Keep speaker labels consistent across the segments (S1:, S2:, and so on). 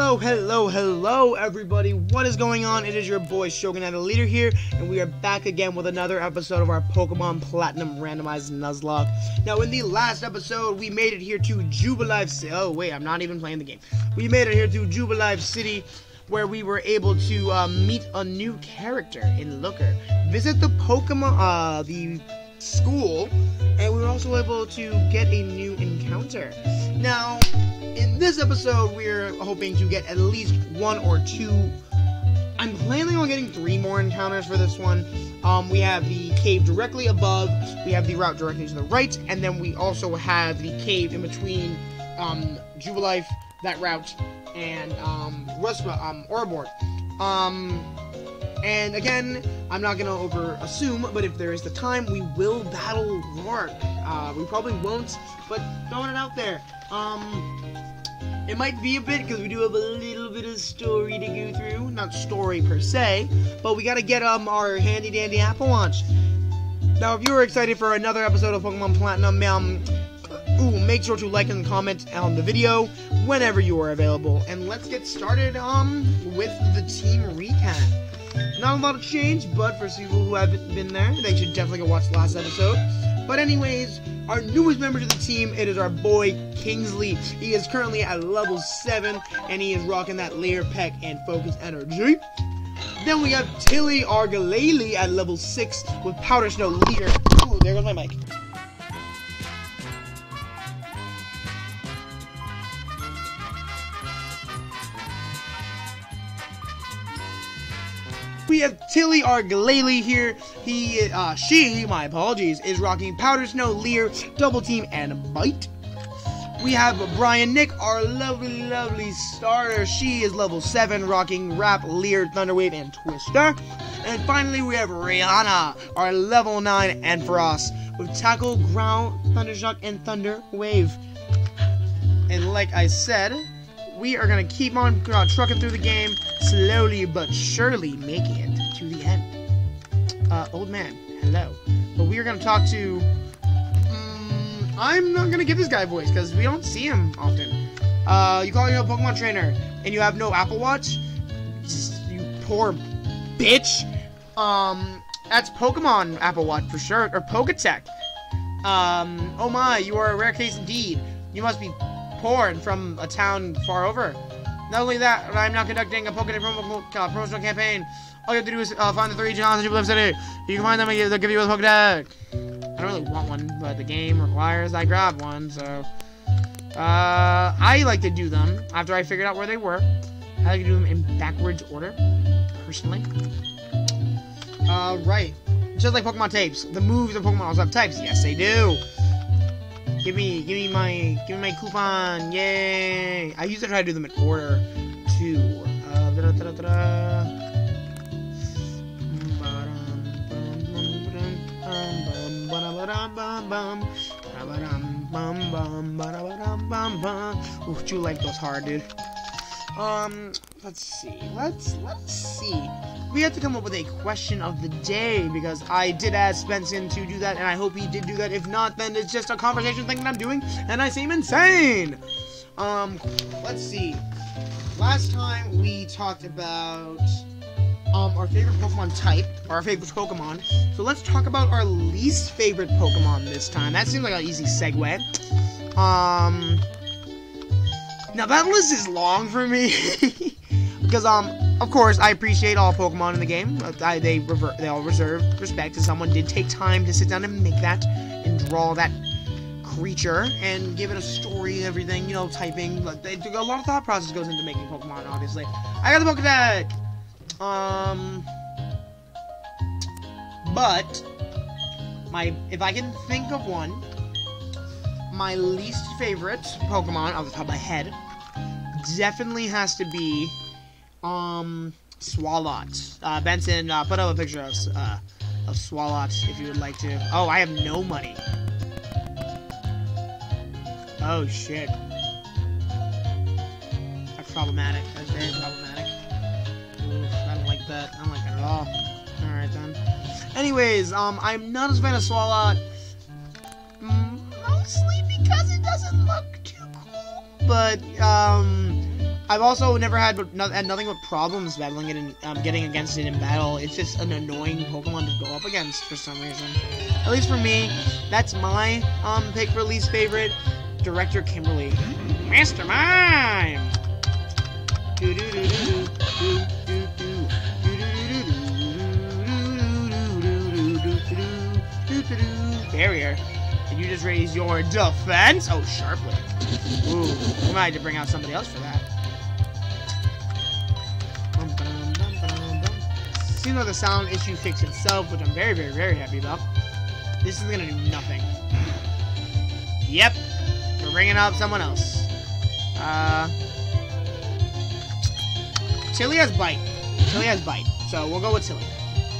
S1: Hello, hello, hello, everybody. What is going on? It is your boy Shogun the Leader here, and we are back again with another episode of our Pokemon Platinum Randomized Nuzlocke. Now, in the last episode, we made it here to Jubilife City. Oh, wait, I'm not even playing the game. We made it here to Jubilife City, where we were able to uh, meet a new character in Looker. Visit the Pokemon, uh, the school, and we were also able to get a new encounter. Now, this episode, we're hoping to get at least one or two. I'm planning on getting three more encounters for this one. Um, we have the cave directly above, we have the route directly to the right, and then we also have the cave in between um, Jubilife, that route, and um, Ruspa, um, Ouroboros. Um, and again, I'm not gonna over assume, but if there is the time, we will battle Roark. Uh, we probably won't, but throwing it out there. Um, it might be a bit because we do have a little bit of story to go through. Not story per se, but we gotta get um our handy dandy Apple Watch. Now, if you are excited for another episode of Pokemon Platinum, um, ooh, make sure to like and comment on the video whenever you are available. And let's get started um with the team recap. Not a lot of change, but for people who haven't been there, they should definitely go watch the last episode. But anyways, our newest member to the team, it is our boy Kingsley. He is currently at level 7, and he is rocking that Layer Peck and Focus Energy. Then we have Tilly Argalele at level 6 with Powder Snow Leader. Ooh, there goes my mic. We have Tilly Argalele here. He, uh, she, my apologies, is rocking Powder Snow, Leer, Double Team, and Bite. We have Brian Nick, our lovely, lovely starter. She is level 7, rocking Wrap, Leer, Thunderwave, and Twister. And finally, we have Rihanna, our level 9 Ampharos, with Tackle, Ground, Thundershock, and Thunder Wave. And like I said, we are going to keep on uh, trucking through the game, slowly but surely making it to the end. Uh, old man, hello. But we are going to talk to... Um, I'm not going to give this guy a voice, because we don't see him often. Uh, you call yourself a Pokemon trainer, and you have no Apple Watch? Just, you poor bitch. Um, that's Pokemon Apple Watch for sure, or Poketch. Um, oh my, you are a rare case indeed. You must be porn from a town far over. Not only that, I'm not conducting a Pokemon promo, uh, promotional campaign. All you have to do is uh, find the three Johns in Jubilife City. You can find them and they'll give you a Pokedex. I don't really want one, but the game requires I grab one, so... Uh, I like to do them after I figured out where they were. I like to do them in backwards order, personally. Uh, right. Just like Pokemon tapes. The moves of Pokemon also have types. Yes, they do. Give me, give me my, give me my coupon, yay! I to try to do them in order, too. Uh, da -da -da Ooh, Jubilife goes hard, dude. Um, let's see. Let's let's see. We have to come up with a question of the day because I did ask Benson to do that, and I hope he did do that. If not, then it's just a conversation thing that I'm doing, and I seem insane. Um, let's see. Last time we talked about um our favorite Pokemon type, or our favorite Pokemon. So let's talk about our least favorite Pokemon this time. That seems like an easy segue. Um. Now that list is long for me because um of course I appreciate all Pokemon in the game. I, they rever they all reserve respect, and someone did take time to sit down and make that and draw that creature and give it a story and everything. You know, typing. Like they a lot of thought process goes into making Pokemon. Obviously, I got the Pokedex. Um, but my if I can think of one my least favorite Pokemon off the top of my head definitely has to be um Swalot. Uh, Benson, uh, put up a picture of uh, of Swalot if you would like to. Oh, I have no money. Oh shit. That's problematic. That's very problematic. Oof, I don't like that. I don't like that at all. Alright then. Anyways, um, I'm not a fan of Swalot. Mostly because it doesn't look too cool. But, um, I've also never had, had nothing but problems battling it and um, getting against it in battle. It's just an annoying Pokemon to go up against for some reason. At least for me, that's my um, pick for least favorite. Director Kimberly. Master Mime! Barrier. Did you just raise your defense? Oh, sharply. Ooh, we might have to bring out somebody else for that. Seems like the sound issue fixed itself, which I'm very, very, very happy about. This is gonna do nothing. Yep, we're bringing up someone else. Uh, Tilly has bite. Tilly has bite, so we'll go with Tilly.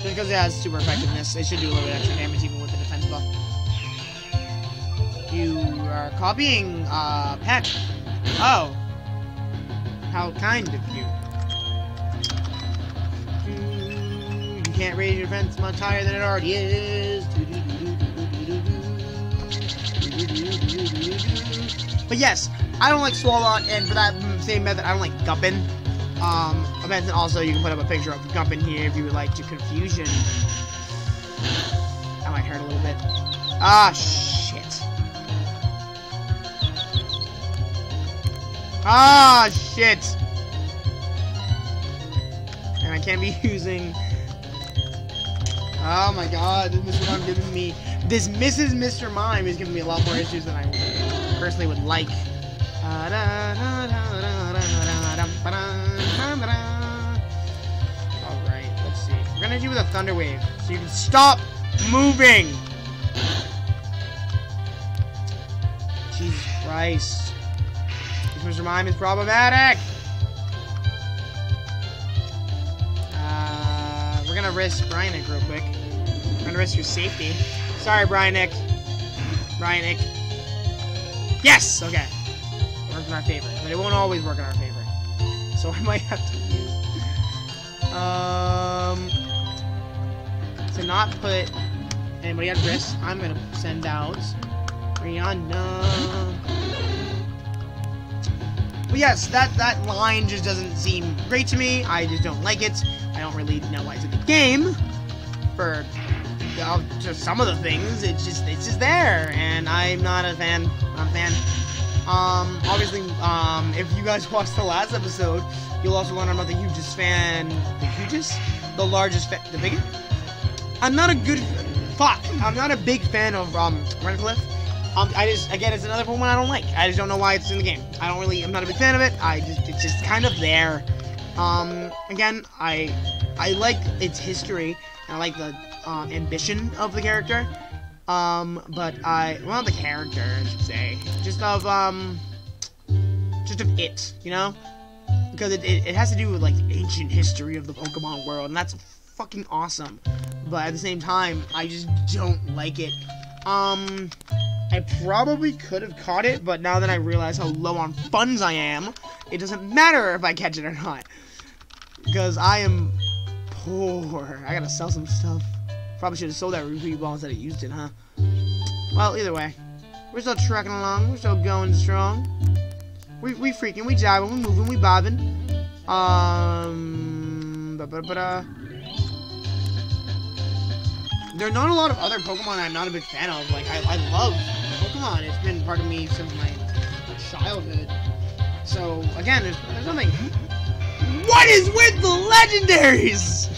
S1: Just because it has super effectiveness, it should do a little bit extra damage even with the defense buff. You are copying, uh, Peck. Oh. How kind of you. Can't raise your defense much higher than it already is. But yes, I don't like Swalot, and for that same method, I don't like Gulpin. Um, and also you can put up a picture of Gulpin here if you would like to confusion. That might hurt a little bit. Ah, shit. Ah, shit. And I can't be using... Oh my god, this Mr. Mime giving me... This Mrs. Mr. Mime is giving me a lot more issues than I personally would like. Alright, let's see. We're gonna do with a Thunder Wave, so you can stop moving! Jesus Christ. This Mr. Mime is problematic! We're gonna risk Brian real quick. We're gonna risk your safety. Sorry, Brian Nick. Brian Nick. Yes! Okay. It works in our favor. But it won't always work in our favor. So I might have to use... Um... To not put anybody at risk, I'm gonna send out Rihanna. But yes, that, that line just doesn't seem great to me. I just don't like it. I don't really know why it's in the game. For just some of the things, it's just it's just there, and I'm not a fan. Not a fan. Um, obviously, um, if you guys watched the last episode, you'll also learn about the hugest fan. The hugest, the largest, the biggest. I'm not a good. Fuck. I'm not a big fan of um Redcliffe. Um, I just again, it's another Pokemon I don't like. I just don't know why it's in the game. I don't really. I'm not a big fan of it. I just it's just kind of there. Um, again, I I like its history. I like the um, ambition of the character. Um, but I, well, the character, I should say, just of, um, just of it, you know? Because it, it, it has to do with, like, the ancient history of the Pokemon world, and that's fucking awesome. But at the same time, I just don't like it. Um, I probably could have caught it, but now that I realize how low on funds I am, it doesn't matter if I catch it or not. Because I am poor. I gotta sell some stuff. Probably should have sold that repeat ball instead of used it, huh? Well, either way. We're still trucking along. We're still going strong. We, we freaking, we jiving, we moving, we bobbing. Um, but, but, uh... There are not a lot of other Pokemon I'm not a big fan of. Like, I, I love Pokemon. It's been part of me since my childhood. So, again, there's, there's nothing... What is with the legendaries?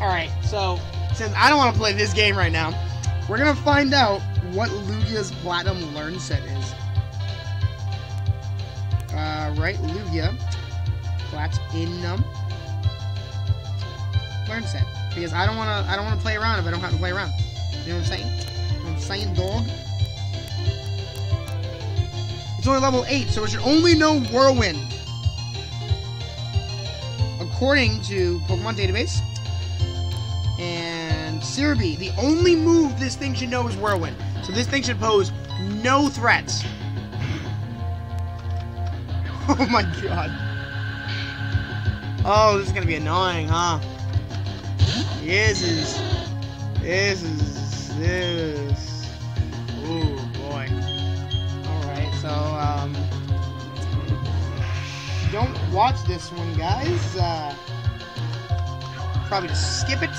S1: Alright, so, since I don't want to play this game right now, we're going to find out what Lugia's Platinum Learn Set is. Uh, right, Lugia. Platinum Learn Set. Because I don't want to, I don't want to play around if I don't have to play around. You know what I'm saying? You know what I'm saying, dog? It's only level 8, so it should only know Whirlwind. According to Pokemon Database, and Serebii. The only move this thing should know is Whirlwind. So this thing should pose no threats. Oh my god. Oh, this is gonna be annoying, huh? Is... This is... This... Oh boy. Alright, so, um, don't watch this one, guys. Uh, probably just skip it.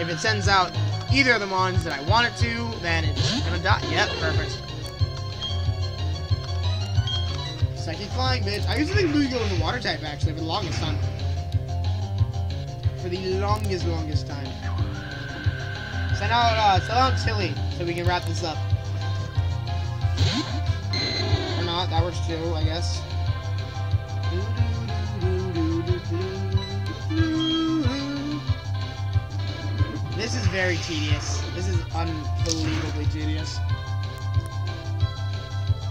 S1: If it sends out either of the mons that I want it to, then it's gonna die. Yep, perfect. Psychic flying, bitch. I used to think Lugia was a water type, actually, for the longest time. For the longest, longest time. Send out, uh, send out Tilly, so we can wrap this up. Or not, that works too, I guess. This is very tedious. This is unbelievably tedious.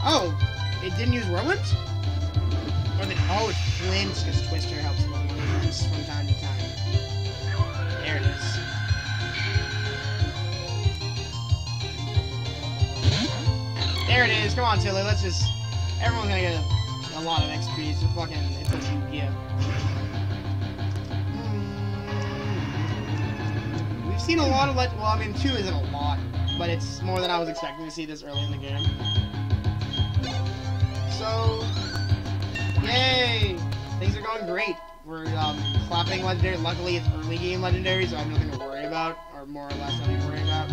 S1: Oh, it didn't use Whirlwind? Or the, oh, it flinched because Twister helps Whirlwind from time to time. There it is. Come on, Tilly. Let's just... Everyone's gonna get a, a lot of XP. So fucking... It does you give. We've seen a lot of... Well, I mean, 2 isn't a lot. But it's more than I was expecting to see this early in the game. So... Yay! Things are going great. We're um, clapping legendary. Luckily, it's early game legendary, so I have nothing to worry about. Or more or less nothing to worry about.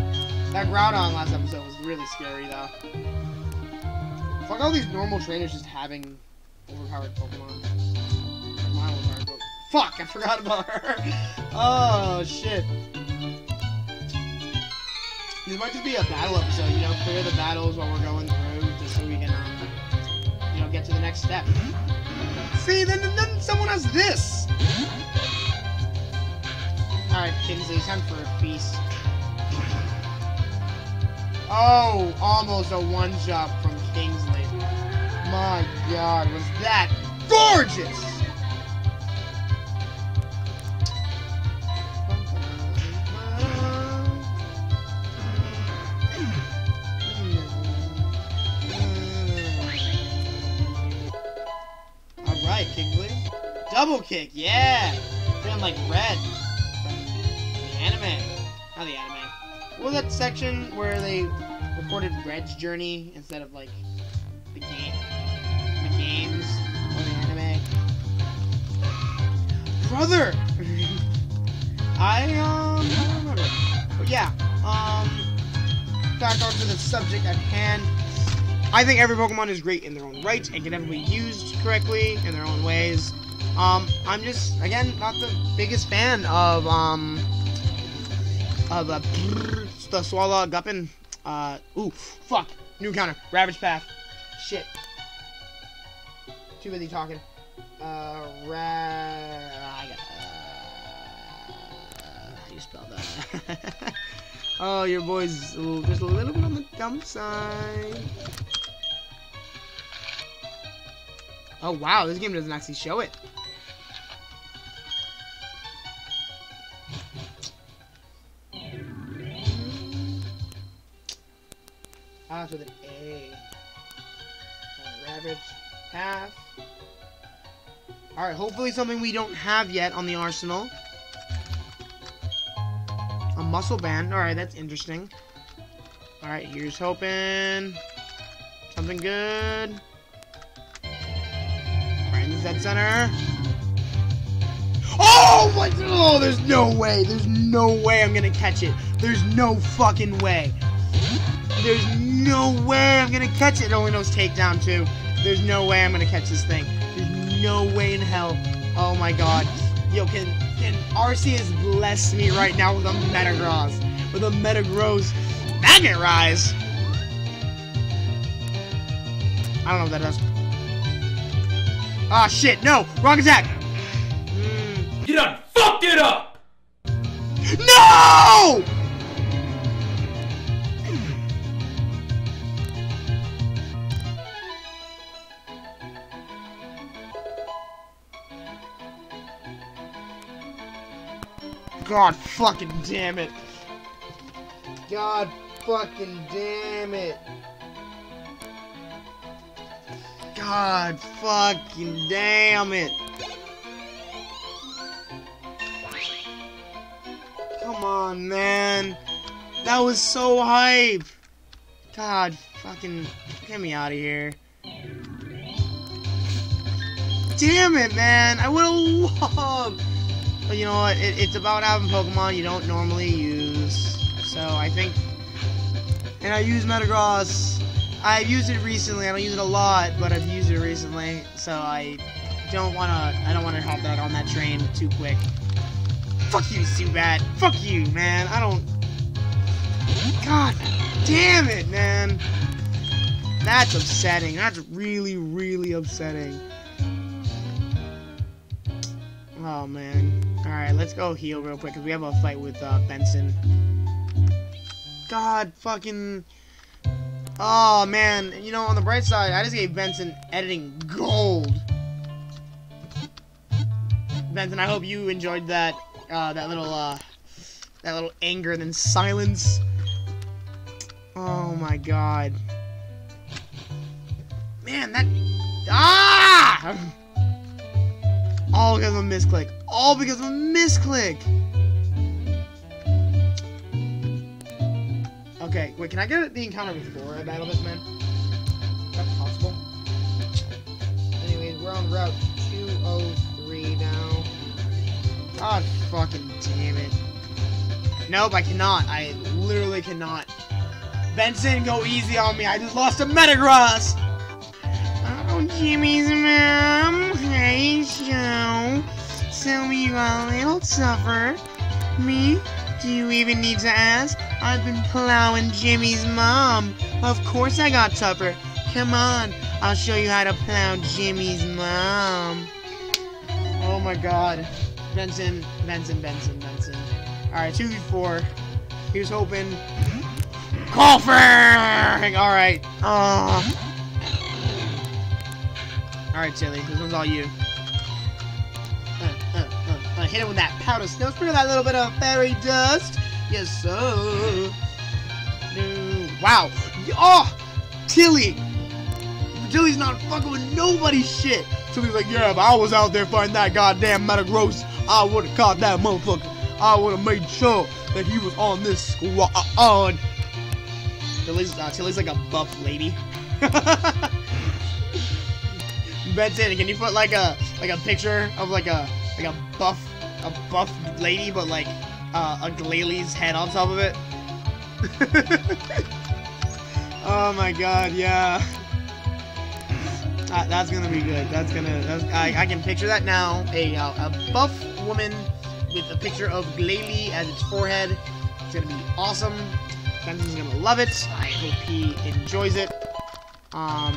S1: That Groudon last episode was really scary, though. Fuck all these normal trainers just having overpowered Pokemon. My overpowered Pokemon. Fuck, I forgot about her. oh, shit. This might just be a battle episode, you know, clear the battles while we're going through, just so we can, um, you know, get to the next step. See, then, then someone has this! Alright, Kingsley, time for a feast. Oh, almost a one-shot from Kingsley. My god, was that gorgeous! Alright, Kingsley. Double kick, yeah! Feeling like red. The anime. Not the anime. What was that section where they recorded Red's journey instead of like the game, anime? Brother, I um, I don't remember. But yeah, um, back onto the subject at hand. I think every Pokemon is great in their own right and can never be used correctly in their own ways. Um, I'm just again not the biggest fan of um of uh, the Swallow Gulpin. Uh, ooh, fuck. New counter. Ravage Path. Shit. Too busy talking. Uh, ra... I got... Uh, how do you spell that? oh, your boy's just a little bit on the dumb side. Oh, wow. This game doesn't actually show it. Ah, so an A. Ravage Path. Alright, hopefully something we don't have yet on the arsenal. A muscle band. Alright, that's interesting. Alright, here's hoping. Something good. Friends at center. Oh my! Oh, there's no way. There's no way I'm gonna catch it. There's no fucking way. There's no way I'm gonna catch it. It only knows takedown too. There's no way I'm gonna catch this thing. No way in hell. Oh my god. Yo, can can Arceus bless me right now with a Metagross? With a Metagross Magnet Rise. I don't know what that does. Ah shit, no! Wrong attack!
S2: You done fucked it up!
S1: No! God fucking damn it. God fucking damn it. God fucking damn it. Come on, man. That was so hype. God, fucking get me out of here. Damn it, man! I would have loved. But you know what? It, it's about having Pokemon you don't normally use. So I think, and I use Metagross. I've used it recently. I don't use it a lot, but I've used it recently. So I don't wanna. I don't wanna hop that on that train too quick. Fuck you, Zubat. Fuck you, man. I don't. God damn it, man. That's upsetting. That's really, really upsetting. Oh, man. Alright, let's go heal real quick, because we have a fight with uh, Benson. God fucking... Oh, man. You know, on the bright side, I just gave Benson editing gold. Benson, I hope you enjoyed that, uh, that little, uh, that little anger and then silence. Oh my god. Man, that... Ah! All because of a misclick. All because of a misclick! Okay, wait, can I get the encounter before I battle this man? Is that possible? Anyways, we're on Route 203 now. God fucking damn it. Nope, I cannot. I literally cannot. Benson, go easy on me. I just lost a Metagross. Oh, Jimmy's mom. Joe. Me you got a little tougher. Me? Do you even need to ask? I've been plowing Jimmy's mom. Of course I got tougher. Come on, I'll show you how to plow Jimmy's mom. Oh my god. Benson, Benson, Benson, Benson. Alright, 2v4. He was hoping. Golfer! Alright. Oh. Um, Alright, Chili. This one's all you. Uh, uh, uh, uh, hit it with that powder snow. Sprinkle that little bit of fairy dust. Yes, sir. No. Wow. Oh! Tilly! Tilly's not fucking with nobody's shit. Tilly's like, yeah, if I was out there fighting that goddamn Metagross, I would have caught that motherfucker. I would have made sure that he was on this squad. Tilly's, uh, Tilly's like a buff lady. Benson, can you put like a like a picture of like a like a buff a buff lady, but like uh, a Glalie head on top of it? oh my god, yeah. Uh, that's gonna be good. That's gonna. That's, I, I can picture that now. A uh, a buff woman with a picture of Glalie as its forehead. It's gonna be awesome. Benson's gonna love it. I hope he enjoys it. Um.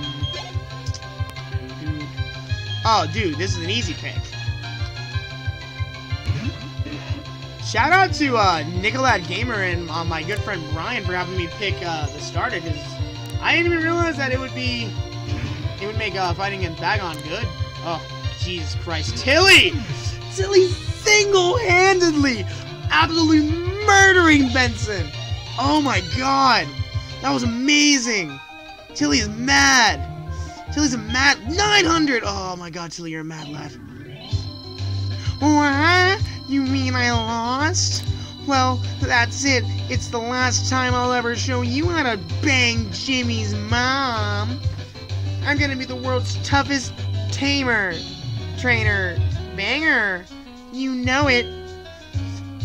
S1: Oh, dude, this is an easy pick. Shout out to uh, Nicolad Gamer and uh, my good friend Brian for having me pick uh, the starter because I didn't even realize that it would be it would make uh, fighting against Bagon good. Oh, Jesus Christ, Tilly! Tilly single-handedly, absolutely murdering Benson. Oh my God, that was amazing. Tilly is mad. Tilly's a mad 900. Oh my God, Tilly, you're a mad lad. What? You mean I lost? Well, that's it. It's the last time I'll ever show you how to bang Jimmy's mom. I'm gonna be the world's toughest tamer, trainer, banger. You know it.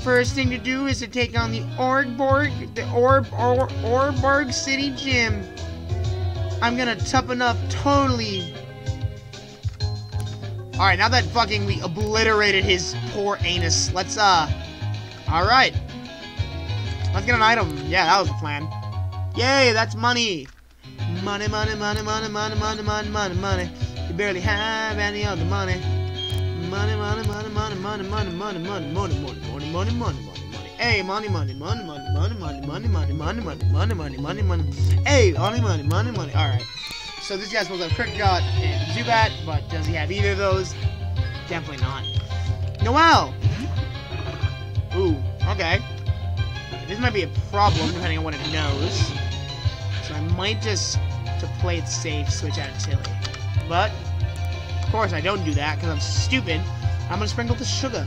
S1: First thing to do is to take on the Orgborg, the Orb, or, Oreburgh City Gym. I'm gonna toughen up totally. Alright, now that fucking we obliterated his poor anus, let's, uh... Alright. Let's get an item. Yeah, that was the plan. Yay, that's money! Money, money, money, money, money, money, money, money, money. You barely have any other money. Money, money, money, money, money, money, money, money, money, money, money, money, money, money. Hey, money, money, money, money, money, money, money, money, money, money, money, money, money, money. Hey, money, money, money, money. All right. So this guy's supposed to have Kricketot and Zubat, but does he have either of those? Definitely not. Noel. Ooh. Okay. This might be a problem depending on what it knows. So I might just, to play it safe, switch out Tilly. But, of course, I don't do that because I'm stupid. I'm gonna sprinkle the sugar.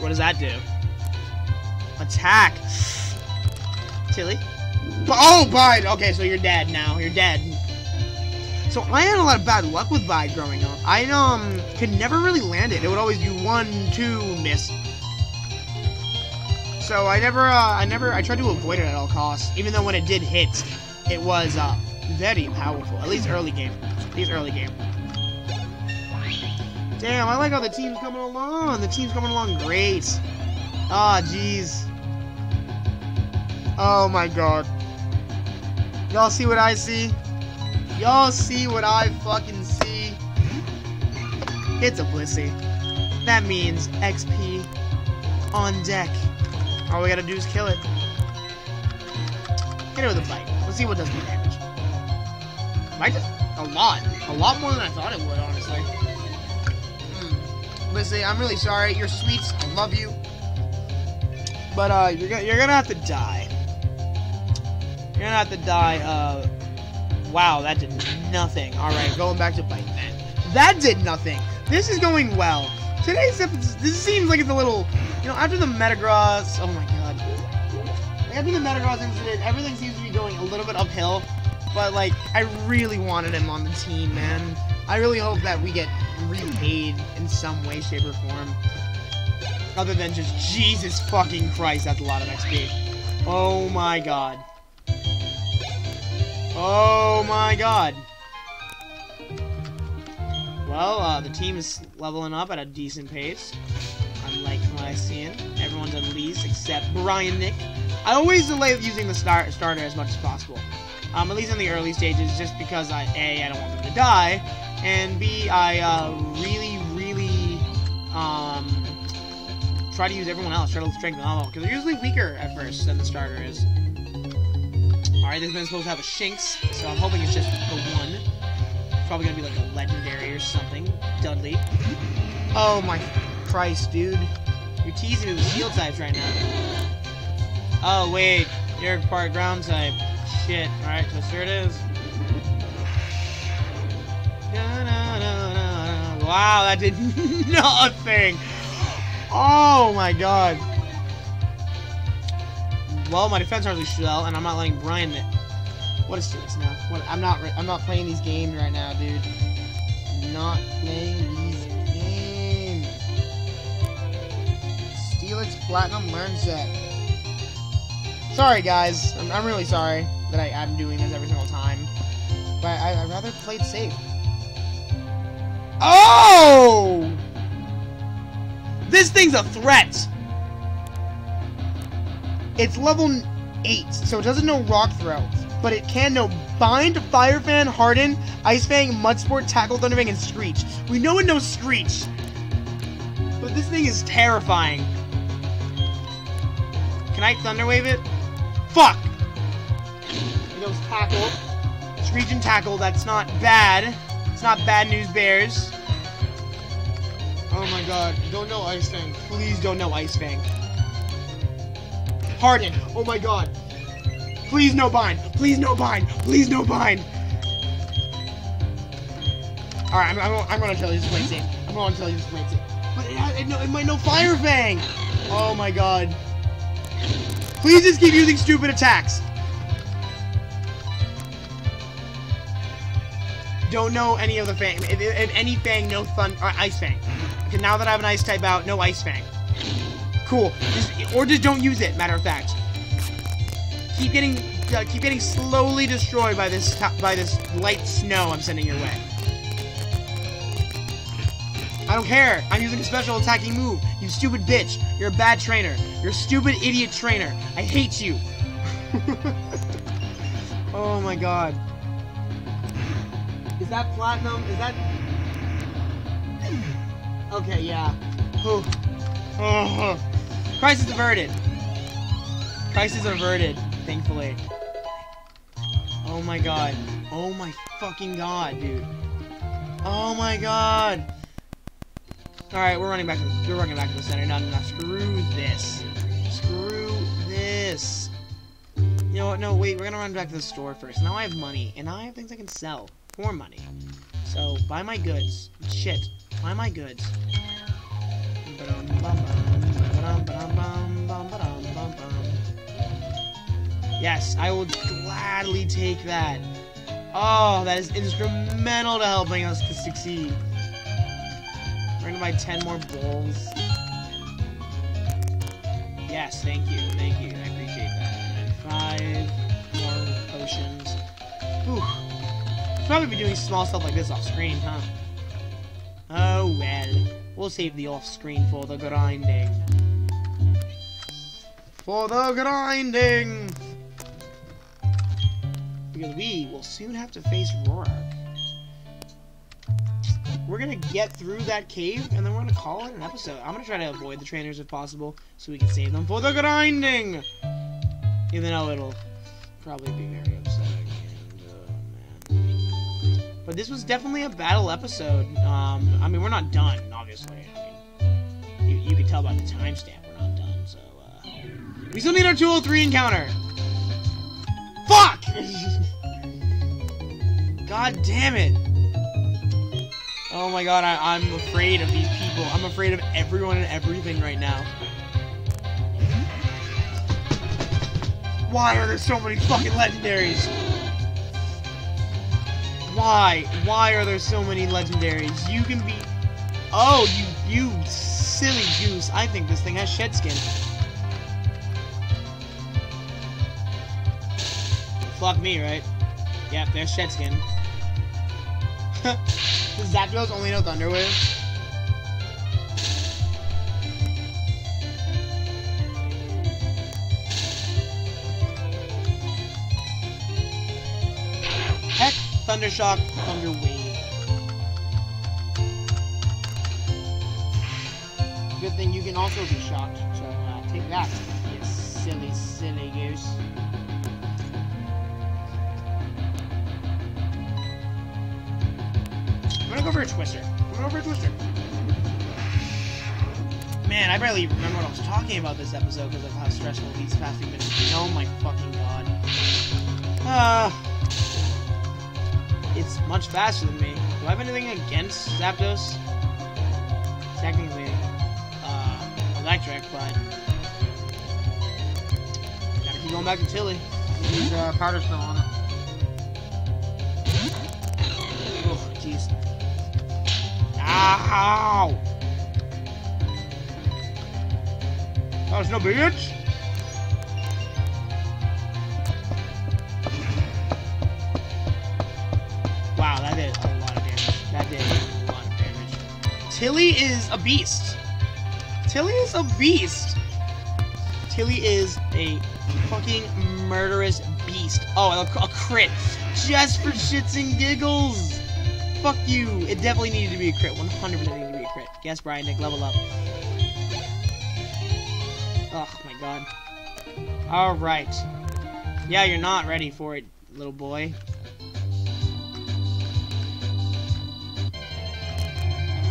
S1: What does that do? Attack. Tilly. Oh, Bide! Okay, so you're dead now. You're dead. So I had a lot of bad luck with Bide growing up. I um could never really land it. It would always do one, two, miss. So I never, uh, I never, I tried to avoid it at all costs. Even though when it did hit, it was uh, very powerful. At least early game. At least early game. Damn, I like how the team's coming along. The team's coming along great. Ah, oh, jeez. Oh my god. Y'all see what I see? Y'all see what I fucking see? It's a Blissey. That means XP on deck. All we gotta do is kill it. Hit it with a bite. Let's see what does more damage. Might just a lot. A lot more than I thought it would, honestly. Blissey, I'm really sorry. You're sweets. I love you. But uh, you're gonna you're gonna have to die. You're gonna have to die. Uh, wow, that did nothing. All right, going back to bite then. That did nothing. This is going well. Today's episode, this seems like it's a little, you know, after the Metagross. Oh my god. After the Metagross incident, everything seems to be going a little bit uphill. But like, I really wanted him on the team, man. I really hope that we get repaid in some way, shape, or form. Other than just Jesus fucking Christ, that's a lot of XP. Oh my god. Oh my god. Well, uh, the team is leveling up at a decent pace. I'm seeing. Everyone's at least, except Brian Nick. I always delay using the start starter as much as possible. Um, at least in the early stages, just because I A, I don't want them to die, and B, I uh, really, really um, try to use everyone else, try to strengthen them all, because they're usually weaker at first than the starter is. Alright, this man's supposed to have a Shinx, so I'm hoping it's just the one. Probably gonna be like a legendary or something. Dudley. Oh my Christ, dude. You're teasing me with shield types right now. Oh, wait. You're part ground type. Shit. Alright, so here it is. Wow, that did nothing. Oh my god. Well, my defense hardly shell, and I'm not letting Brian. What is this now? What? I'm not. I'm not playing these games right now, dude. Not playing these games. Steelix Platinum Learn Set. Sorry, guys. I'm, I'm really sorry that I, am doing this every single time. But I, I'd rather play it safe. Oh! This thing's a threat! It's level 8, so it doesn't know Rock Throw, but it can know Bind, Fire Fang, Harden, Ice Fang, Mud Sport, Tackle, Thunderfang, and Screech. We know it knows Screech, but this thing is terrifying. Can I Thunder Wave it? Fuck! It goes Tackle. Screech and Tackle, that's not bad. It's not bad news, Bears. Oh my god, don't know Ice Fang. Please don't know Ice Fang. Harden. Oh my god. Please no bind. Please no bind. Please no bind. Alright, I'm, I'm, I'm, gonna tell you this play safe. I'm gonna tell you this play safe. But it, it, no, it might know Fire Fang. Oh my god. Please just keep using stupid attacks. Don't know any of the Fang. If, if any Fang, no Fun or Ice Fang. Okay, now that I have an Ice type out, no Ice Fang. Cool. Just, or just don't use it, matter of fact. Keep getting uh, keep getting slowly destroyed by this by this light snow I'm sending your way. I don't care. I'm using a special attacking move. You stupid bitch. You're a bad trainer. You're a stupid idiot trainer. I hate you. oh my god. Is that platinum? Is that... Okay, yeah. Oh. Crisis averted. Crisis averted, thankfully. Oh my god. Oh my fucking god, dude. Oh my god. Alright, we're running back to the, we're running back to the center. Now, now, screw this. Screw this. You know what? No, wait. We're gonna run back to the store first. Now I have money, and now I have things I can sell for money. So, buy my goods. Shit. Buy my goods. Yes, I will gladly take that. Oh, that is instrumental to helping us to succeed. We're gonna buy 10 more bowls. Yes, thank you, thank you. I appreciate that. And five more potions. Whew. Probably be doing small stuff like this off screen, huh? Oh well. We'll save the off screen for the grinding. For the grinding! Because we will soon have to face Roark. We're gonna get through that cave, and then we're gonna call it an episode. I'm gonna try to avoid the trainers if possible, so we can save them for the grinding! Even though it'll probably be very upsetting. But this was definitely a battle episode. Um, I mean, we're not done, obviously. I mean, you, you can tell by the timestamp we're not done, so, uh... We still need our 203 encounter! Fuck! God damn it! Oh my god, I, I'm afraid of these people. I'm afraid of everyone and everything right now. Why are there so many fucking legendaries? Why? Why are there so many legendaries? You can be... Oh, you, you silly goose. I think this thing has shed skin. Fuck me, right? Yep, there's shed skin. Does Zapdos only know Thunder Wave? Heck, Thunder Shock, Thunder Wave. Good thing you can also be shocked, so uh, take that, you silly, silly goose. I'm gonna go for a twister. I'm gonna go for a twister. Man, I barely remember what I was talking about this episode because of how stressful these past few minutes. Oh my fucking god. Ah. It's much faster than me. Do I have anything against Zapdos? Technically, uh, electric, but gotta keep going back to Tilly. Use uh, powder spell on it. Oh, jeez. Ow! That's no bitch! Did a lot of damage. That did a lot of damage. Tilly is a beast. Tilly is a beast. Tilly is a fucking murderous beast. Oh, a, a crit. Just for shits and giggles. Fuck you. It definitely needed to be a crit. 100% needed to be a crit. Guess Brian Nick, level up. Oh my god. Alright. Yeah, you're not ready for it, little boy.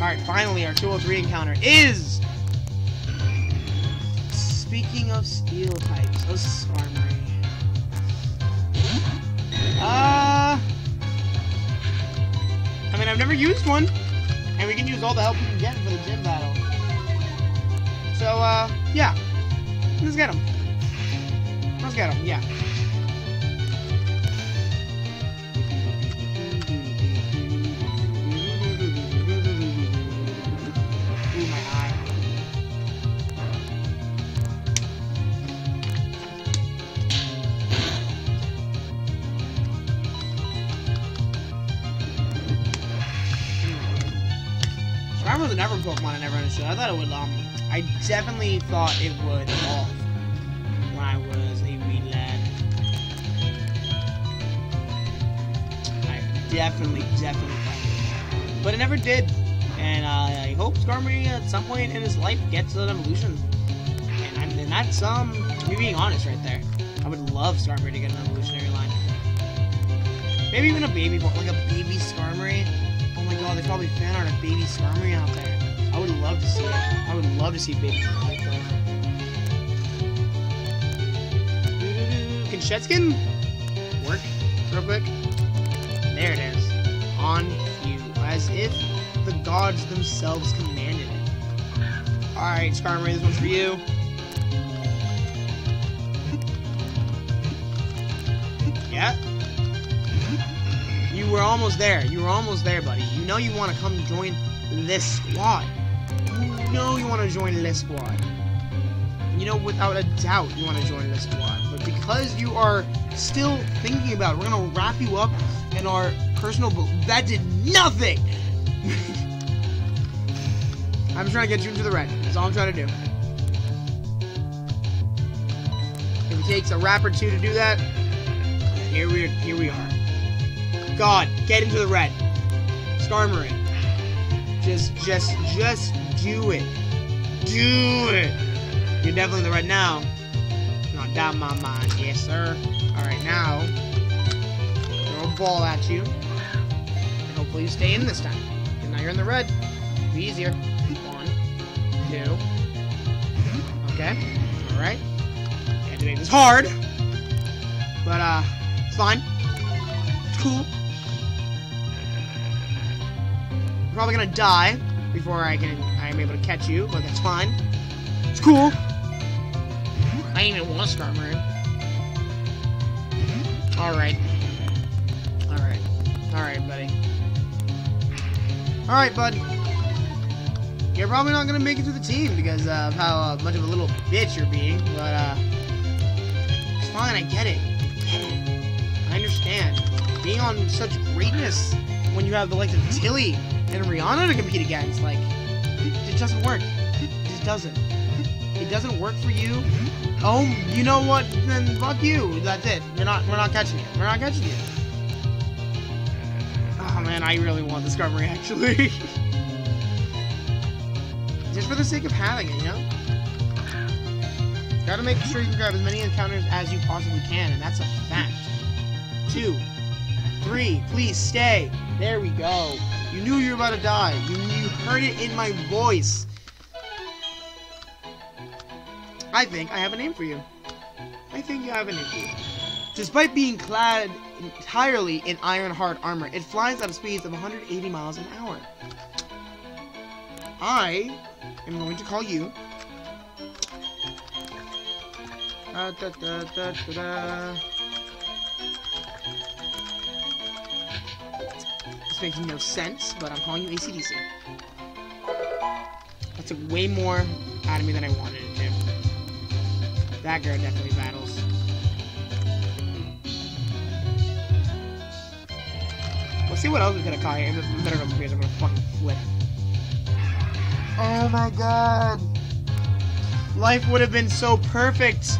S1: Alright, finally, our 203 encounter is... Speaking of steel types, a Skarmory. Uh... I mean, I've never used one. And we can use all the help we can get for the gym battle. So, uh, yeah. Let's get him. Let's get him, yeah. Never Pokemon I never understood. I thought it would, um, I definitely thought it would evolve when I was a wee lad. I definitely, definitely thought it. But it never did. And uh, I hope Skarmory at some point in his life gets an evolution. And, I, that's, um, me being honest right there. I would love Skarmory to get an evolutionary line. Maybe even a baby, like a baby Skarmory. Oh my god, there's probably fan art of baby Skarmory out there. I would love to see it. I would love to see baby Skarmory. Can Shedskin work real quick? There it is. On you. As if the gods themselves commanded it. Alright, Skarmory, this one's for you. Yeah. You were almost there. You were almost there, buddy. You know you want to come join this squad. You know you want to join this squad. You know, without a doubt, you want to join this squad. But because you are still thinking about it, we're going to wrap you up in our personal... book. That did nothing! I'm trying to get you into the red. That's all I'm trying to do. It takes a wrap or two to do that, here we are. here we are. God, get into the red. Skarmory. Just just just do it. Do it. You're definitely in the red now. Not down my mind, yes sir. Alright now. Throw a ball at you. And hopefully you stay in this time. And now you're in the red. It'll be easier. One, two. Okay. Alright. Had to this hard. But uh it's fine. It's cool. I'm probably gonna die before I can I am able to catch you, but that's fine. It's cool. I even want Skarmory. Alright. Alright. Alright, buddy. Alright, bud. You're probably not gonna make it to the team because of how uh, much of a little bitch you're being, but uh, it's fine. I get it. I get it. I understand. Being on such greatness when you have the likes of Tilly and Rihanna to compete against, like, it, doesn't work. It just doesn't. It doesn't work for you. Oh, you know what? Then fuck you. That's it. We're not. We're not catching you. We're not catching you. Oh man, I really want this Skarmory actually. Just for the sake of having it, you know? Gotta make sure you can grab as many encounters as you possibly can, and that's a fact. Two. Three. Please stay. There we go. You knew you were about to die. You, you heard it in my voice. I think I have a name for you. I think you have a name for you. Despite being clad entirely in iron hard armor, it flies at speeds of 180 miles an hour. I am going to call you. Da, da, da, This makes no sense, but I'm calling you ACDC. That took way more out of me than I wanted it to. That girl definitely battles. Let's see what else we could have caught here. I'm gonna fucking flip. Oh my god. Life would have been so perfect.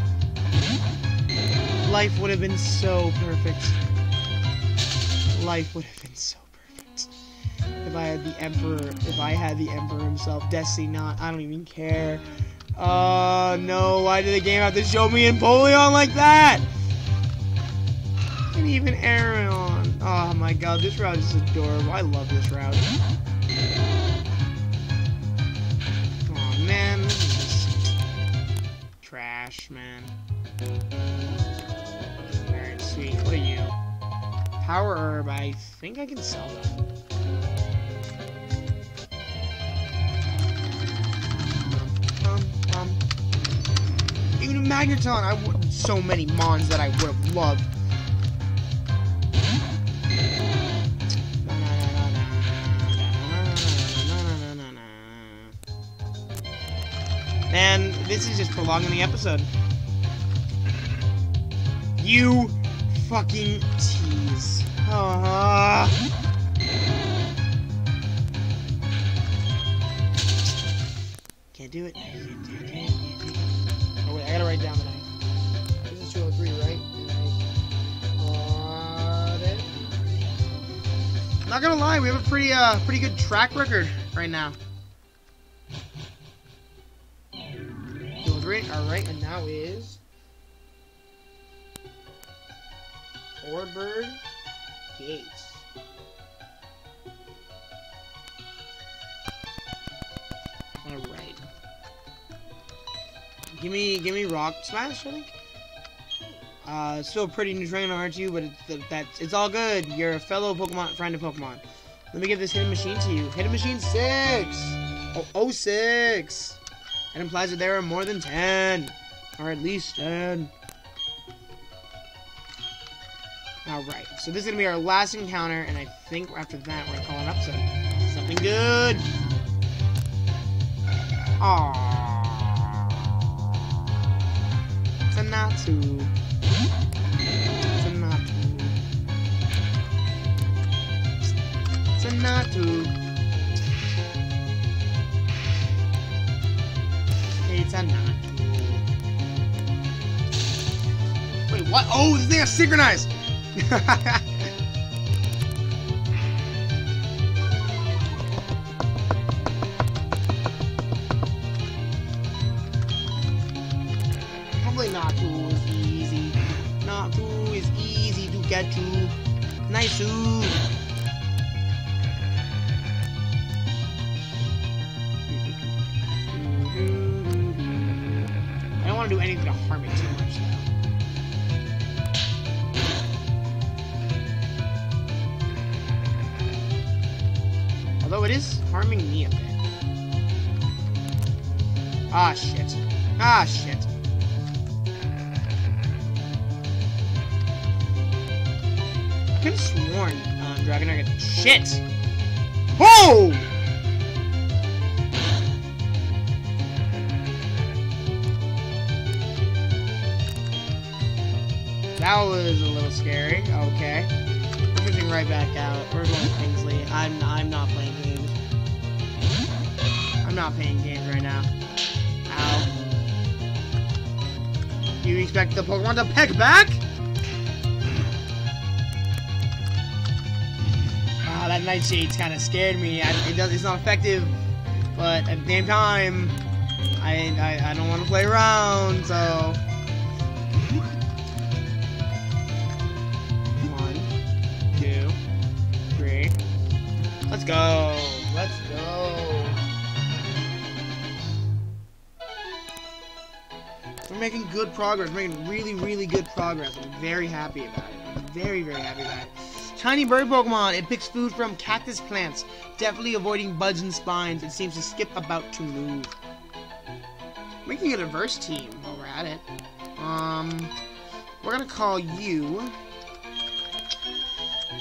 S1: Life would have been so perfect. Life would have been so. If I had the Emperor, if I had the Emperor himself, Destiny not, I don't even care. Oh no, why did the game have to show me Empoleon like that? And even Aron. Oh my god, this route is adorable. I love this route. Oh man, this is trash, man. Sweet. What are you? Power Herb, I think I can sell that. Even Magneton, I would so many mons that I would have loved. Man, this is just prolonging the episode. You fucking tease. Uh, can't gonna lie, we have a pretty uh pretty good track record right now. 203, alright, and now is Oreburgh Gates. Alright. Give me give me Rock Smash, I think. Uh, still a pretty new trainer, aren't you? But it's, that's it's all good. You're a fellow Pokemon friend of Pokemon. Let me give this hidden machine to you. Hidden machine six. Oh, oh six. That implies that there are more than ten, or at least ten. Alright, so this is gonna be our last encounter, and I think after that we're gonna call it up to something good. Aww. Sanatu. Sanatu. Sanatu. It's a Natu. Wait, what? Oh, this thing is synchronized! Probably not too is easy. Not too is easy to get to. Nice ooh. I'm not playing games right now. Ow. You expect the Pokemon to peck back? Ah, that Nightshade's kind of scared me. I, it does. It's not effective, but at the same time, I I, I don't want to play around. So. One, two, three. Let's go. Making good progress. We're making really, really good progress. I'm very happy about it. I'm very, very happy about it. Tiny bird Pokemon. It picks food from cactus plants, definitely avoiding buds and spines. It seems to skip about to move. Making a diverse team while we're at it. Um, we're gonna call you.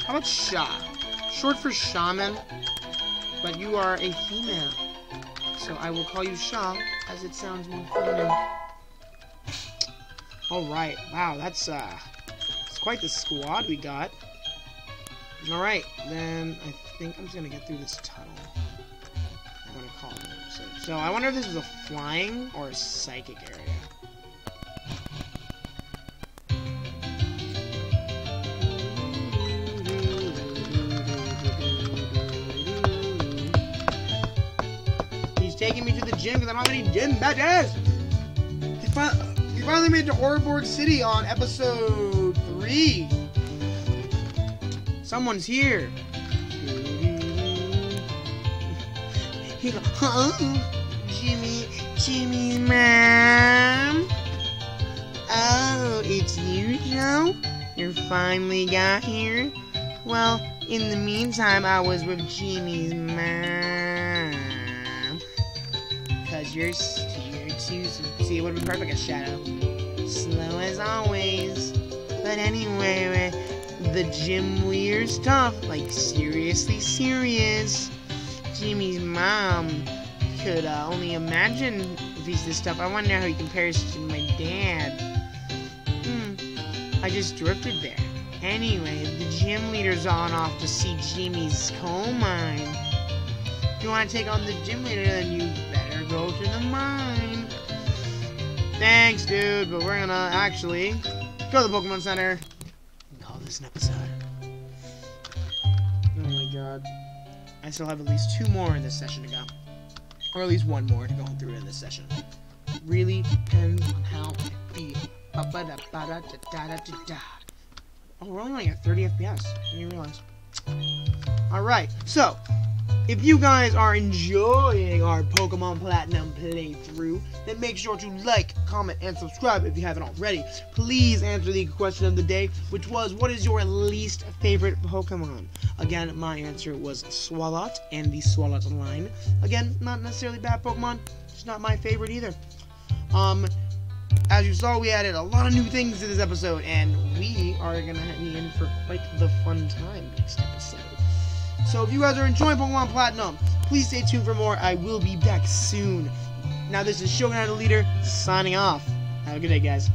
S1: How about Sha? Short for shaman, but you are a female. So I will call you Sha, as it sounds more feminine. Alright, wow, that's, uh, it's quite the squad we got. Alright, then I think I'm just gonna get through this tunnel. I'm gonna call it. So, so I wonder if this is a flying or a psychic area. He's taking me to the gym because I don't have any gym badges. He, he finally made it to Oreburgh City on episode three. Someone's here. He go, huh? Jimmy, Jimmy, mom. Oh, it's you, Joe? You finally got here? Well, in the meantime, I was with Jimmy's mom. Cause you're, see, it would've been perfect as Shadow. Slow as always. But anyway, the gym leader's tough, like seriously serious. Jimmy's mom could uh, only imagine if he's this tough. I wonder how he compares to my dad. Hmm, I just drifted there. Anyway, the gym leader's on off to see Jimmy's coal mine. If you want to take on the gym leader, then you better go to the mine. Thanks, dude, but we're gonna actually go to the Pokemon Center and call this an episode. Oh my god. I still have at least two more in this session to go. Or at least one more to go through in this session. Really depends on how I feel. Ba-ba-da-ba-da-da-da-da-da. Oh, we're only like at 30 FPS. I didn't realize. Alright, so, if you guys are enjoying our Pokemon Platinum playthrough, then make sure to like, comment, and subscribe if you haven't already. Please answer the question of the day, which was, what is your least favorite Pokemon? Again, my answer was Swalot and the Swalot line. Again, not necessarily bad Pokemon, just not my favorite either. Um, as you saw, we added a lot of new things to this episode, and we are gonna be in for quite the fun time next episode. So if you guys are enjoying Pokemon Platinum, please stay tuned for more. I will be back soon. Now this is Shogun the Leader signing off. Have a good day, guys.